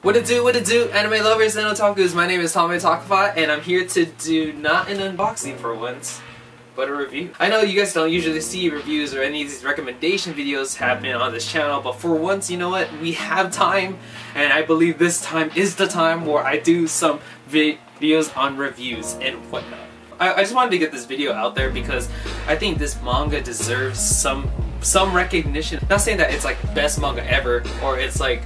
What it do, what it do, anime lovers and otakus, my name is Tommy Takafa, and I'm here to do not an unboxing for once, but a review. I know you guys don't usually see reviews or any of these recommendation videos happen on this channel, but for once, you know what, we have time, and I believe this time is the time where I do some videos on reviews and whatnot. I, I just wanted to get this video out there because I think this manga deserves some some recognition. Not saying that it's like best manga ever, or it's like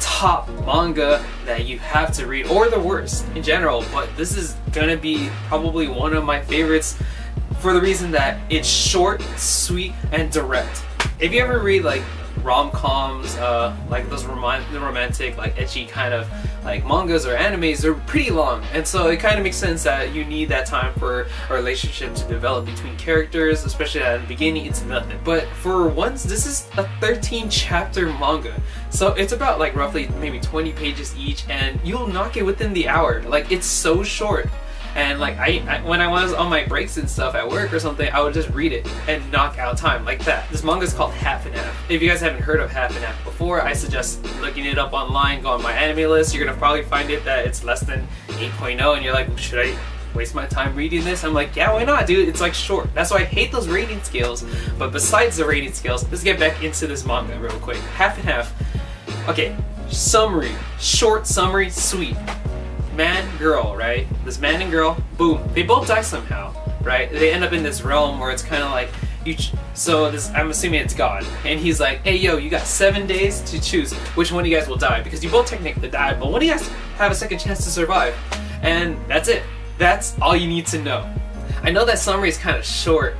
top manga that you have to read, or the worst in general, but this is gonna be probably one of my favorites for the reason that it's short, sweet, and direct. If you ever read like rom-coms, uh, like those rom romantic, like ecchi kind of like mangas or animes, they're pretty long. And so it kind of makes sense that you need that time for a relationship to develop between characters, especially at the beginning, it's nothing. But for once, this is a 13 chapter manga. So it's about like roughly maybe 20 pages each and you'll knock it within the hour. Like it's so short and like I, I, when I was on my breaks and stuff at work or something I would just read it and knock out time like that this manga is called half and half if you guys haven't heard of half and half before I suggest looking it up online go on MyAnimeList you're gonna probably find it that it's less than 8.0 and you're like should I waste my time reading this? I'm like, yeah, why not, dude? It's like short. That's why I hate those rating scales. But besides the rating scales, let's get back into this manga real quick. Half and half. Okay, summary. Short summary, sweet man, girl, right? This man and girl, boom, they both die somehow, right? They end up in this realm where it's kind of like you. so this, I'm assuming it's God, and he's like, hey yo, you got seven days to choose which one of you guys will die because you both technically died, but one of you guys have a second chance to survive, and that's it. That's all you need to know. I know that summary is kind of short,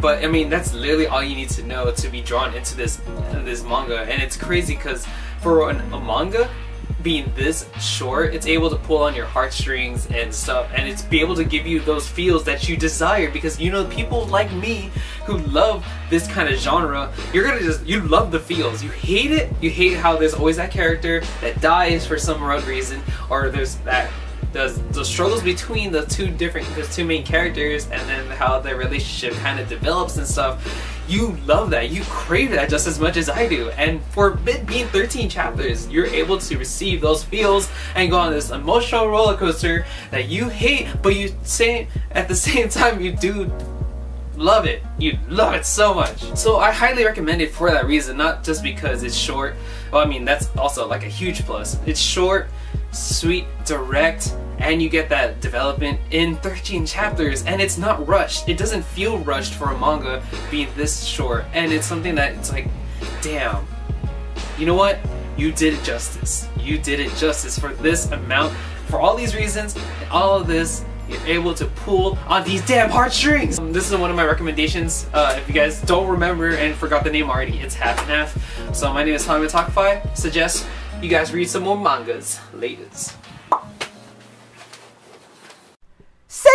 but I mean that's literally all you need to know to be drawn into this this manga, and it's crazy because for an, a manga, being this short, it's able to pull on your heartstrings and stuff, and it's be able to give you those feels that you desire because you know people like me who love this kind of genre, you're gonna just, you love the feels. You hate it, you hate how there's always that character that dies for some odd reason, or there's that the, the struggles between the two different the two main characters and then how their relationship kind of develops and stuff you love that you crave that just as much as i do and for it being 13 chapters you're able to receive those feels and go on this emotional roller coaster that you hate but you say at the same time you do love it. You love it so much. So I highly recommend it for that reason, not just because it's short. Well, I mean, that's also like a huge plus. It's short, sweet, direct, and you get that development in 13 chapters and it's not rushed. It doesn't feel rushed for a manga being this short and it's something that it's like, damn, you know what? You did it justice. You did it justice for this amount, for all these reasons, and all of this, you're able to pull on these damn heartstrings. Um, this is one of my recommendations. Uh, if you guys don't remember and forgot the name already, it's half and half. So my name is Tommy Takafai. Suggest you guys read some more mangas. Laters.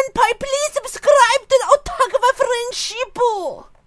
Senpai, please subscribe to the Otaku Friendship!